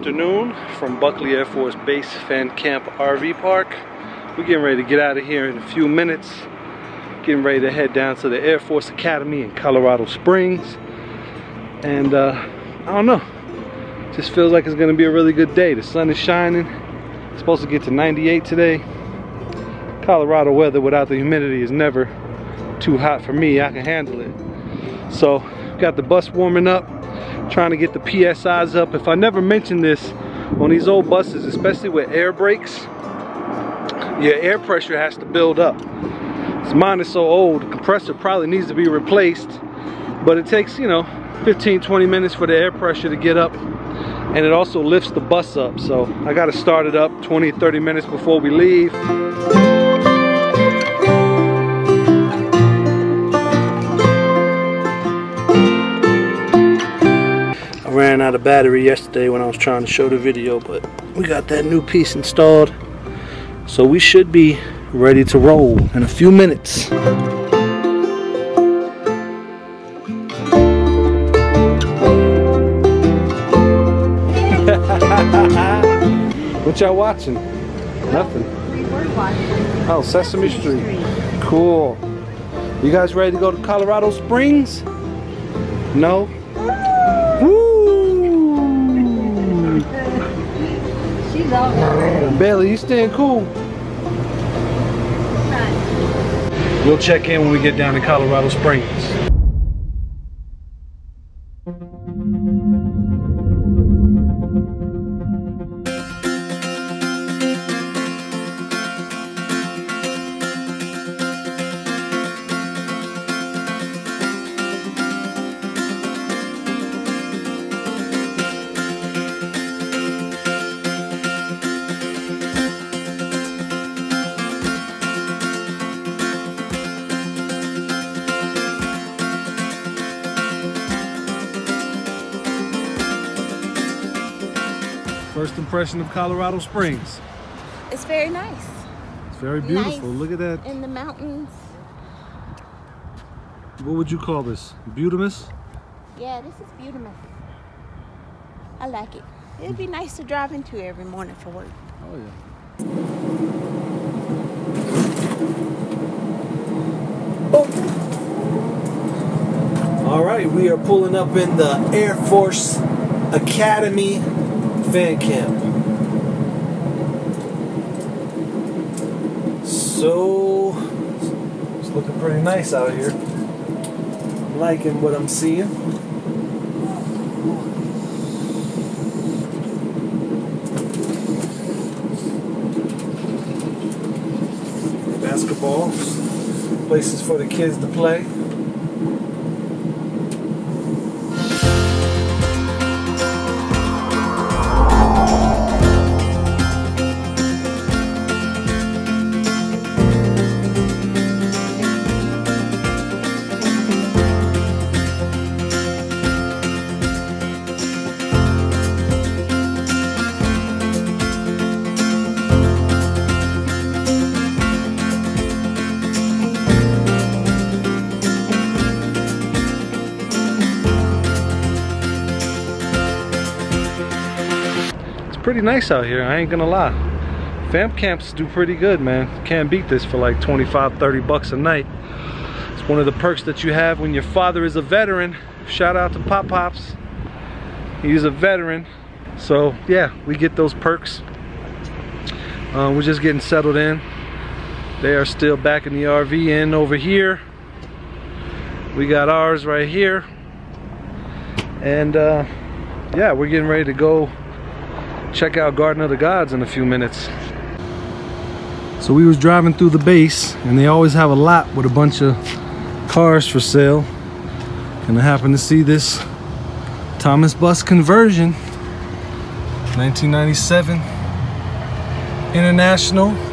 afternoon from Buckley Air Force Base Fam Camp RV Park. We're getting ready to get out of here in a few minutes. Getting ready to head down to the Air Force Academy in Colorado Springs. And uh, I don't know, just feels like it's gonna be a really good day. The sun is shining. It's supposed to get to 98 today. Colorado weather without the humidity is never too hot for me. I can handle it. So, got the bus warming up trying to get the PSIs up. If I never mentioned this on these old buses, especially with air brakes, your air pressure has to build up. So mine is so old, the compressor probably needs to be replaced, but it takes, you know, 15, 20 minutes for the air pressure to get up and it also lifts the bus up. So I gotta start it up 20, 30 minutes before we leave. Ran out of battery yesterday when I was trying to show the video, but we got that new piece installed. So we should be ready to roll in a few minutes. what y'all watching? Nothing. We were watching. Oh, Sesame Street. Cool. You guys ready to go to Colorado Springs? No? Bailey, you staying cool? We'll check in when we get down to Colorado Springs. Impression of Colorado Springs. It's very nice. It's very beautiful. Nice. Look at that. In the mountains. What would you call this? Beautimus? Yeah, this is beautiful. I like it. It'd be hmm. nice to drive into every morning for work. Oh yeah. Oh. All right, we are pulling up in the Air Force Academy fam camp. So, it's looking pretty nice out here. I'm liking what I'm seeing. Basketball, places for the kids to play. Pretty nice out here, I ain't gonna lie. Fam camps do pretty good, man. Can't beat this for like 25, 30 bucks a night. It's one of the perks that you have when your father is a veteran. Shout out to Pop Pops. He's a veteran. So yeah, we get those perks. Uh, we're just getting settled in. They are still back in the RV in over here. We got ours right here. And uh, yeah, we're getting ready to go check out Garden of the Gods in a few minutes. So we was driving through the base and they always have a lot with a bunch of cars for sale. And I happened to see this Thomas Bus conversion. 1997 International.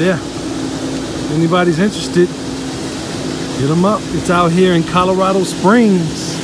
Yeah, anybody's interested, hit them up. It's out here in Colorado Springs.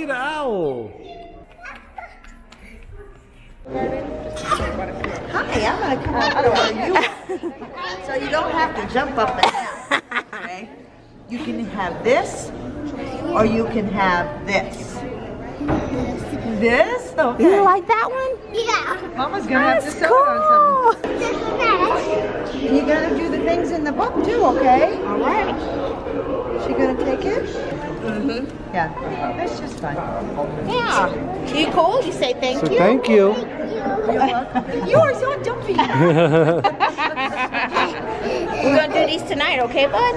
The owl. Hi, I'm gonna come over where you are. So you don't have to jump up and down, okay? You can have this, or you can have this. This? Okay. You like that one? Yeah. Mama's gonna have to That's sew on something. cool. This is. You gotta do the things in the book too, okay? All right. She gonna take it? Mm-hmm. Yeah, that's just fine. Yeah. You cool? You say thank So you. thank you. You are so jumpy. We're gonna do these tonight, okay, bud?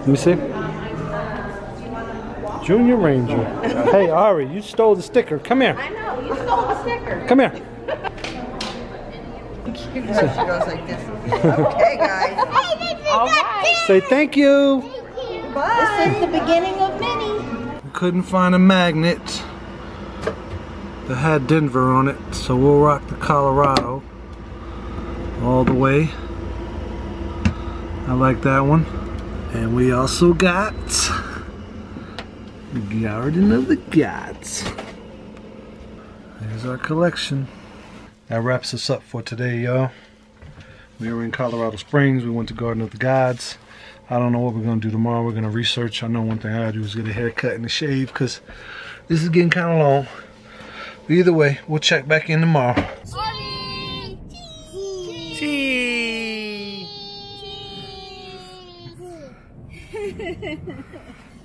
Let me see. Junior Ranger. hey, Ari, you stole the sticker. Come here. I know. You stole the sticker. Come here. She goes like this. Okay, guys. All right. Say thank you. Bye. This is the beginning of many. Couldn't find a magnet that had Denver on it, so we'll rock the Colorado all the way. I like that one. And we also got Garden of the Gods. There's our collection. That wraps us up for today, y'all. We were in Colorado Springs. We went to Garden of the Gods. I don't know what we're gonna do tomorrow. We're gonna research. I know one thing I gotta do is get a haircut and a shave because this is getting kind of long. But either way, we'll check back in tomorrow. Cheese.